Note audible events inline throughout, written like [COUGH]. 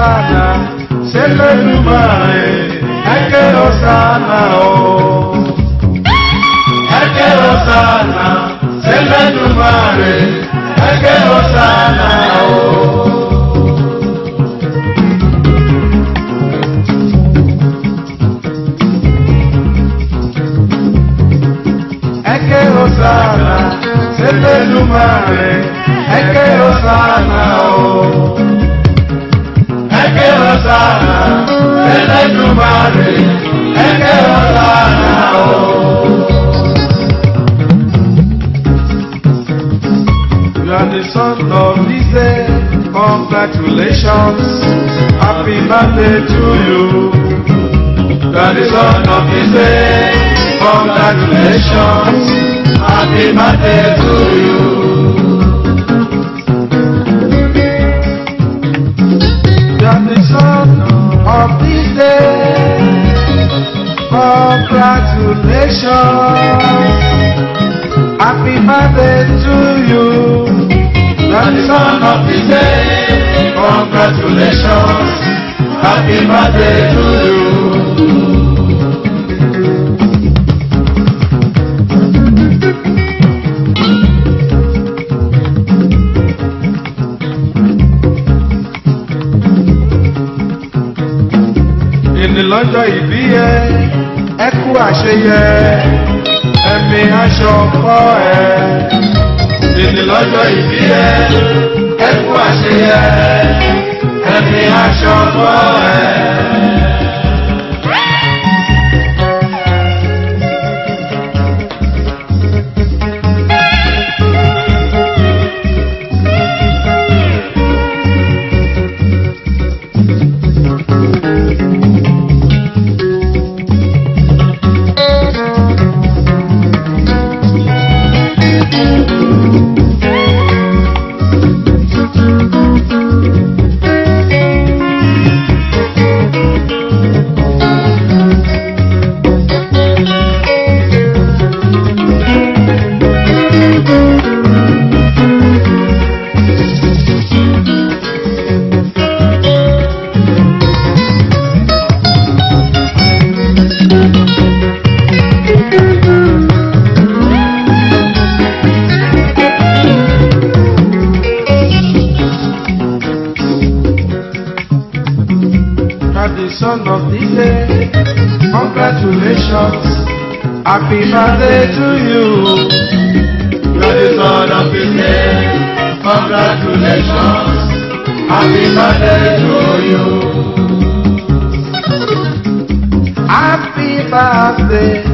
ọ̀sánà ṣé lẹ́dùnmọ̀ rẹ̀ ẹ̀kẹ́ ọ̀sánà o. ẹ̀kẹ́ ọ̀sánà ṣé lẹ́dùnmọ̀ rẹ̀ ẹ̀kẹ́ oh. o. Osana, Sele Lumare, Eke Osana, oh. Hosanna, Ṣẹlẹ́dùmarè, ẹ̀kẹ́ Hosanna o. You are the son of day. Congratulations. Happy birthday to you. You are the son of day. Congratulations. Happy birthday to. You day. Congratulations. Happy birthday to you. The of this day. Congratulations. Happy birthday to you. Lọ́jọ́ ìbí ẹ ẹ kú àṣeyẹ ẹ̀mí aṣọ kọ́ ẹ. ìní lọ́jọ́ ìbí ẹ ẹ kú àṣeyẹ ẹ̀mí aṣọ kọ́ ẹ. Happy birthday to you. You are the of the day. Congratulations. Happy birthday to you. Happy birthday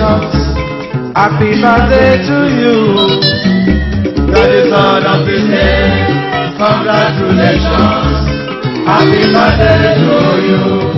Congratulations. Happy birthday to you. That the son of the day. Congratulations. Happy birthday to you.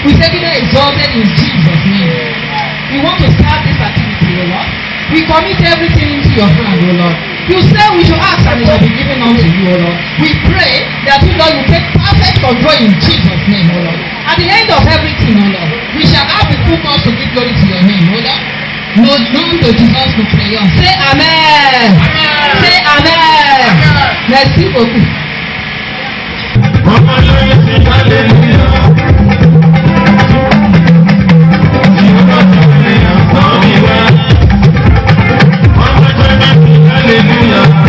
We you, Lord, exalted in Jesus' name. We want to start this activity, O Lord. We commit everything into your hand, O Lord. You say we should ask and it shall be given unto you, O Lord. We pray that you, Lord, will take perfect control in Jesus' name, O Lord. At the end of everything, O Lord, we shall have the full cause to give glory to your name, O Lord. No, known to Jesus to pray on. Say amen. Amen. Say amen. Amen. Merci beaucoup. Hallelujah. Hallelujah.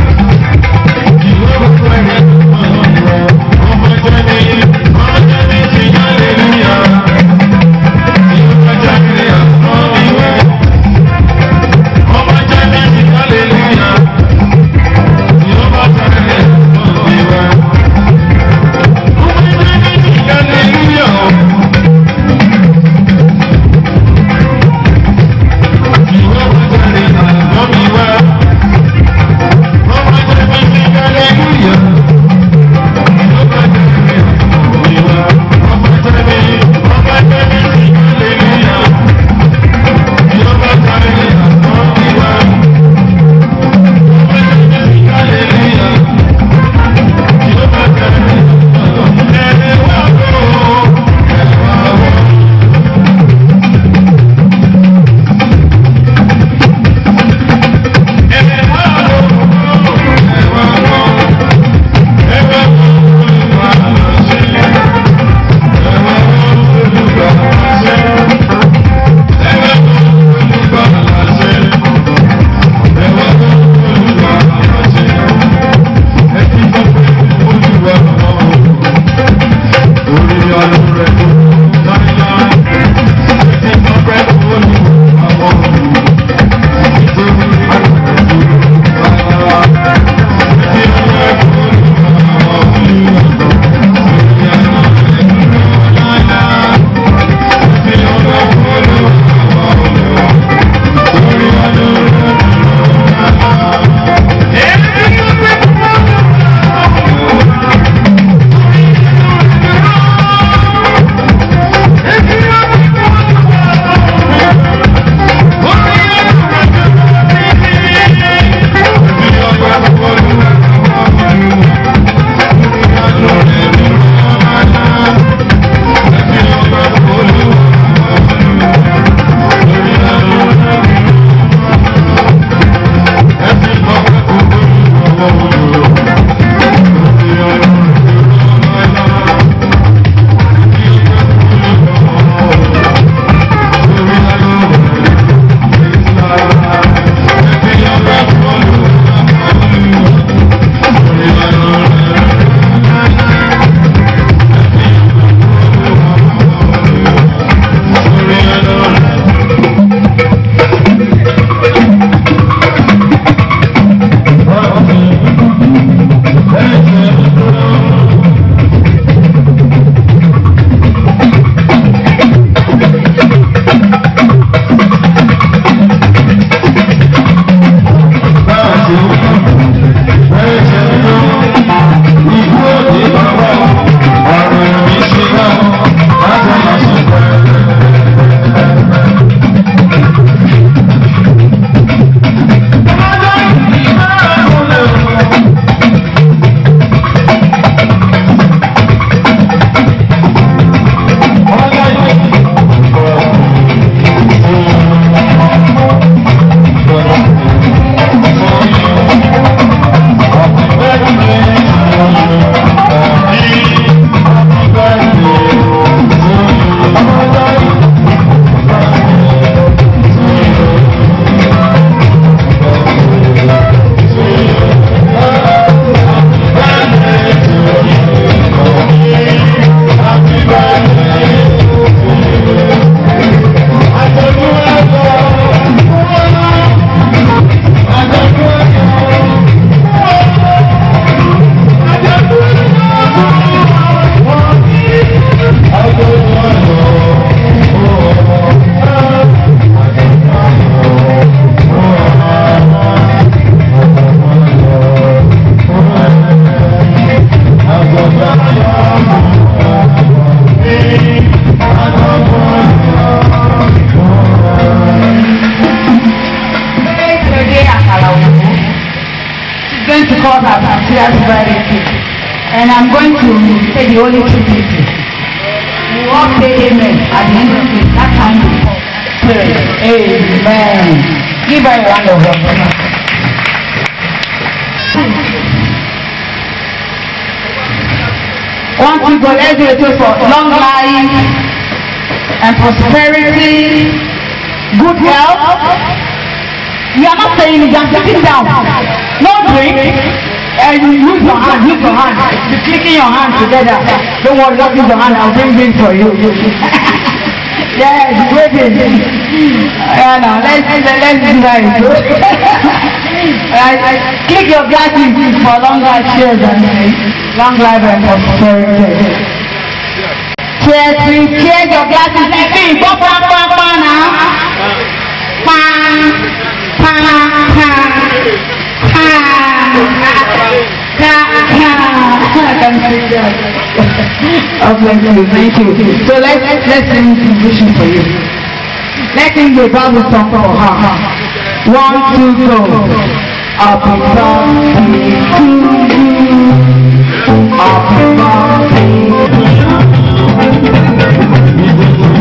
Do a toast for long life and prosperity, good health. We are not saying it, just sitting down. No drink. And you use your hand, use your hand. Be clicking your hands together. Don't worry, just use your hand. I'll bring this for you. [LAUGHS] yes, waiting. Yeah, now let's let's do that. [LAUGHS] right, click your glasses for long life, cheers, and long life and prosperity. Please, cheers your glasses. Let's see, pa pa pa pa now. Pa pa pa pa. Oh, thank you, thank you. So let's let's sing some vision for you. Let's sing the Bible song for her. One, two, go. Happy birthday to you.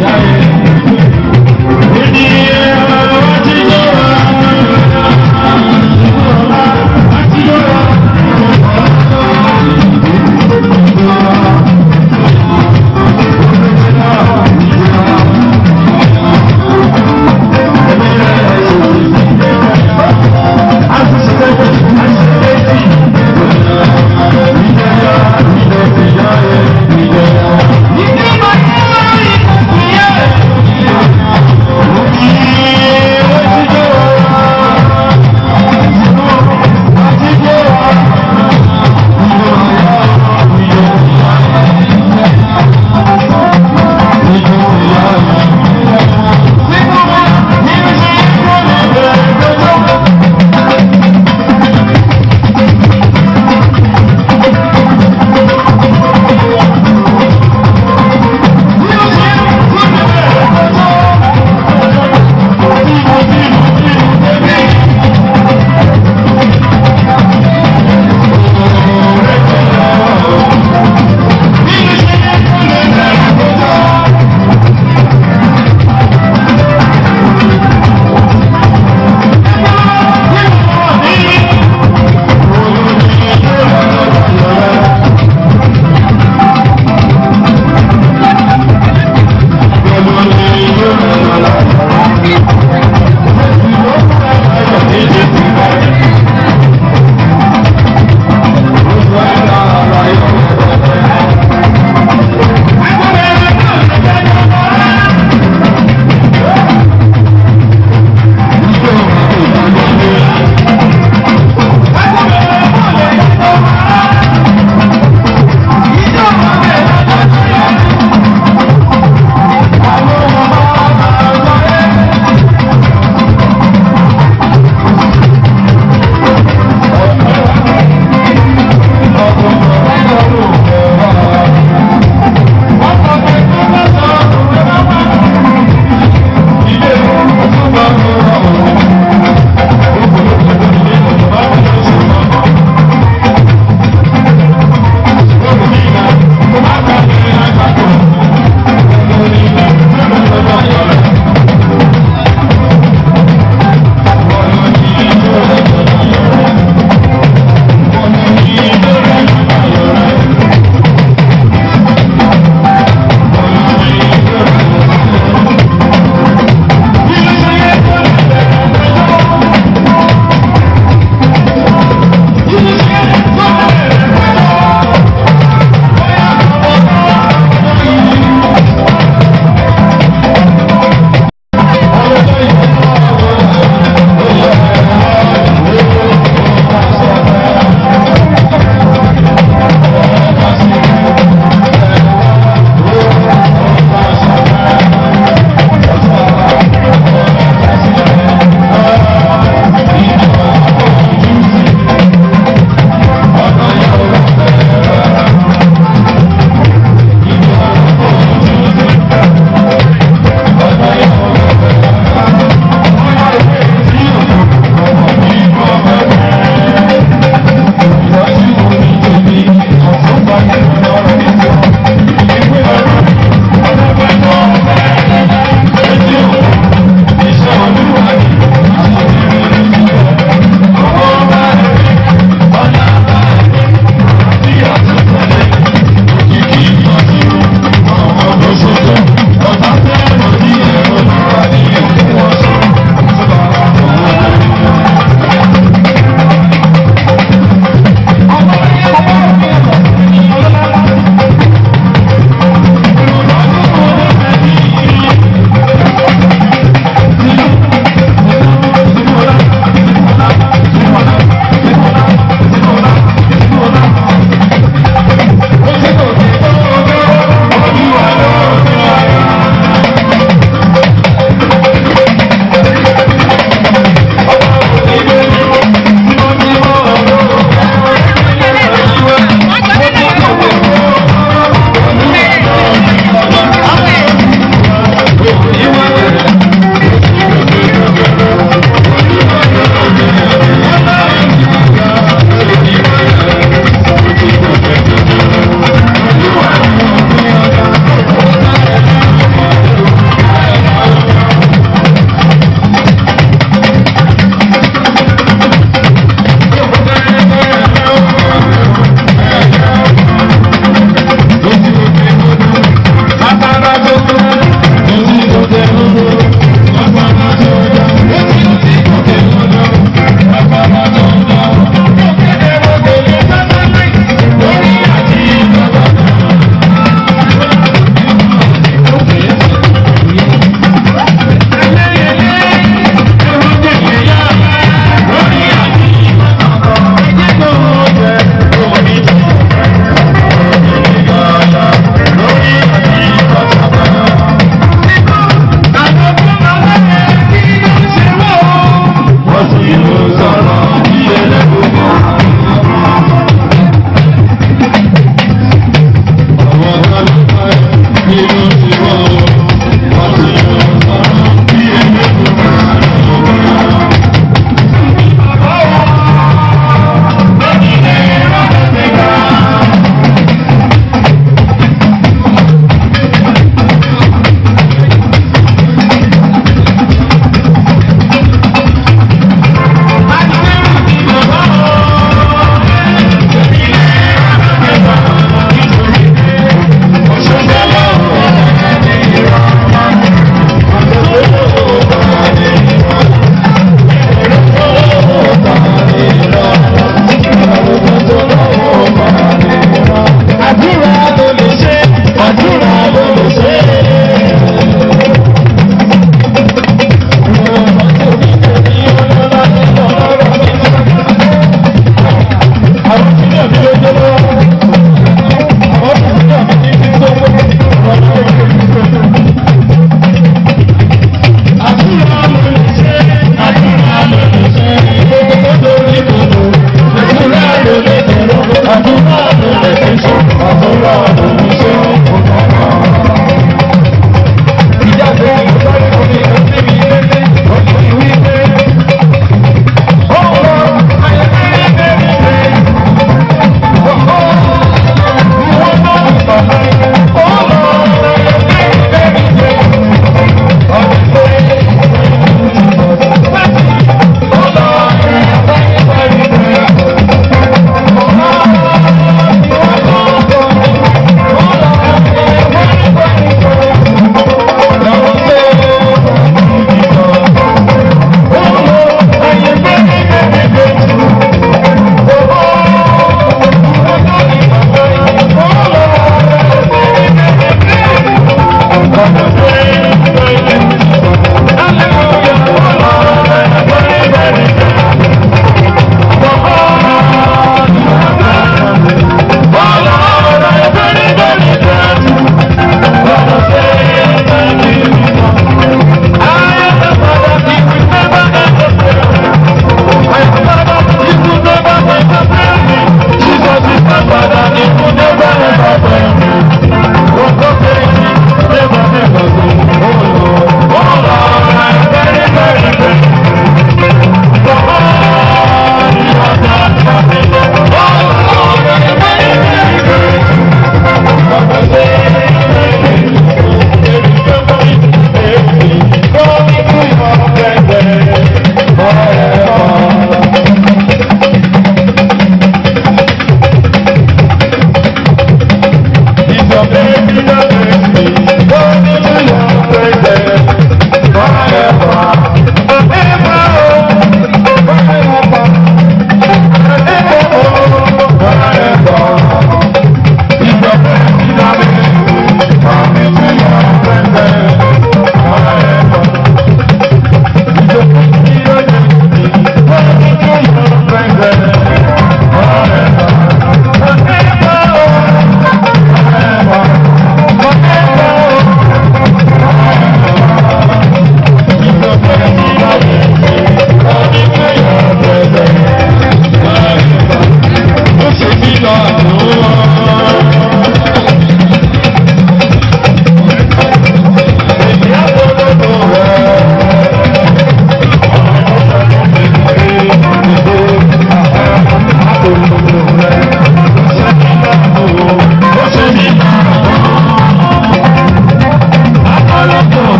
Gracias.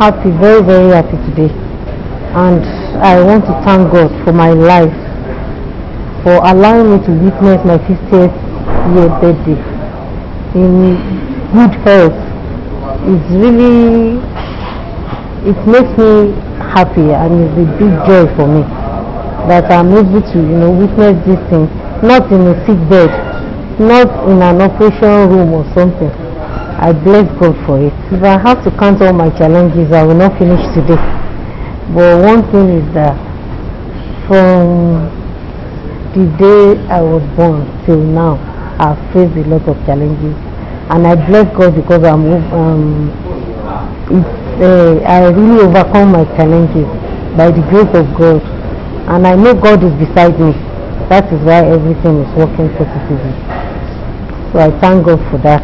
Happy, very, very happy today. And I want to thank God for my life, for allowing me to witness my 50th year birthday in good health. It's really, it makes me happy and it's a big joy for me that I'm able to, you know, witness this thing, not in a sick bed, not in an operation room or something. I bless God for it. If I have to count all my challenges, I will not finish today. But one thing is that from the day I was born till now, I've faced a lot of challenges, and I bless God because I'm um, uh, I really overcome my challenges by the grace of God, and I know God is beside me. That is why everything is working positively. So I thank God for that.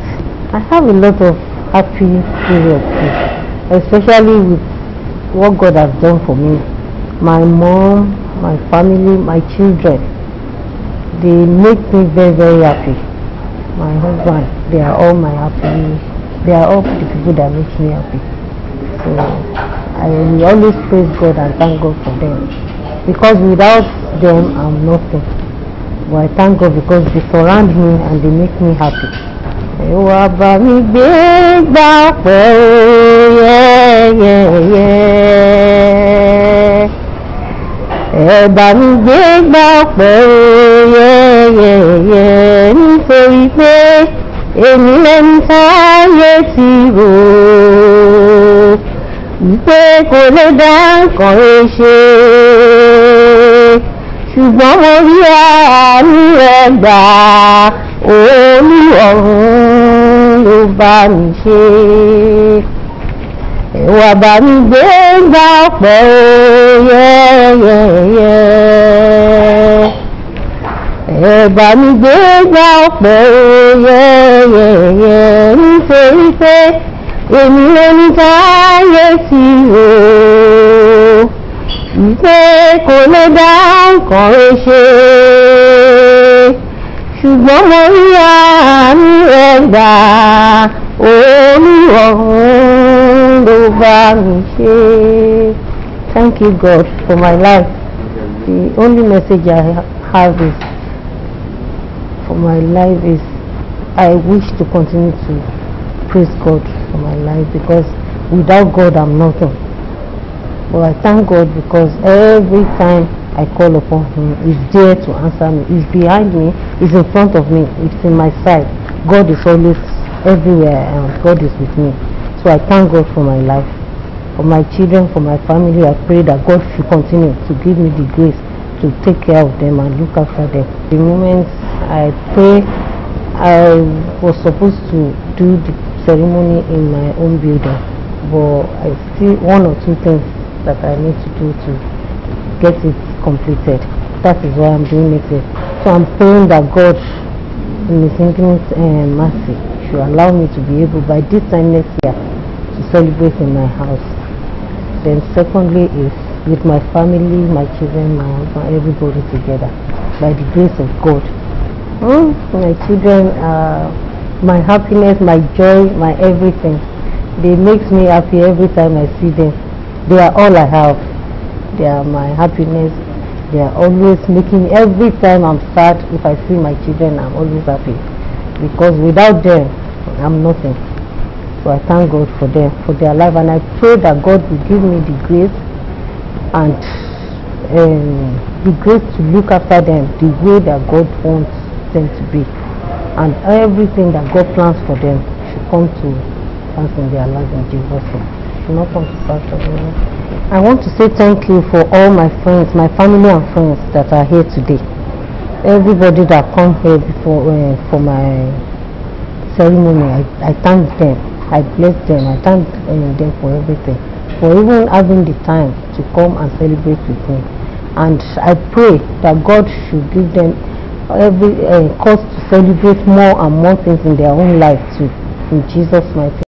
I have a lot of happy periods especially with what God has done for me. My mom, my family, my children, they make me very, very happy. My husband, they are all my happy, they are all the people that make me happy. So I always praise God and thank God for them. Because without them, I'm nothing. But I thank God because they surround me and they make me happy. Ìwà bá mi gbé gbà pẹ́ yẹ́yẹ́yẹ́ ẹ bá mi gbé gbà pẹ́ yẹ́yẹ́yẹ́ nítorí pé èmi lẹ́nu táyé ti rò. Wípé kò lè dá nǹkan rẹ̀ ṣe ṣùgbọ́n mo rí àánú rẹ̀ gbà. Ló bá mi ṣe. Ẹ̀wà bá mi gbé gbà ọ̀pọ̀ yẹ́yẹ́yẹ́ ẹ̀bà mi gbé gbà ọ̀pọ̀ yẹ́yẹ́yẹ́. Nítorí pé èmi lóní táyé sí o ìpè kò lè dá nǹkan rẹ̀ ṣe ṣùgbọ́n mo rí àánú rẹ̀ gbà olúọ̀run ló bá mi ṣe. Thank you God for my life. The only message I have is for my life is I wish to continue to praise God for my life because without God I'm nothing. But I thank God because every time I call upon Him, He's there to answer me. He's behind me, He's in front of me, He's in my side. God is always everywhere and God is with me. So I thank God for my life. For my children, for my family, I pray that God should continue to give me the grace to take care of them and look after them. The moment I pray, I was supposed to do the ceremony in my own building, but I see one or two things that I need to do to get it completed. That is why I'm doing it. So I'm praying that God, in His infinite uh, mercy, should allow me to be able by this time next year to celebrate in my house. Then secondly is with my family, my children, my husband, everybody together by the grace of God. Hmm, my children, uh, my happiness, my joy, my everything. They makes me happy every time I see them. They are all I have. They are my happiness. They are always making every time I'm sad. If I see my children, I'm always happy because without them, I'm nothing. So I thank God for them, for their life, and I pray that God will give me the grace and um, the grace to look after them the way that God wants them to be, and everything that God plans for them should come to pass in their lives in Jesus' name. Not. I want to say thank you for all my friends, my family and friends that are here today. Everybody that come here before uh, for my ceremony, I, I thank them. I bless them. I thank uh, them for everything, for even having the time to come and celebrate with me. And I pray that God should give them every uh, cause to celebrate more and more things in their own life too. In Jesus' mighty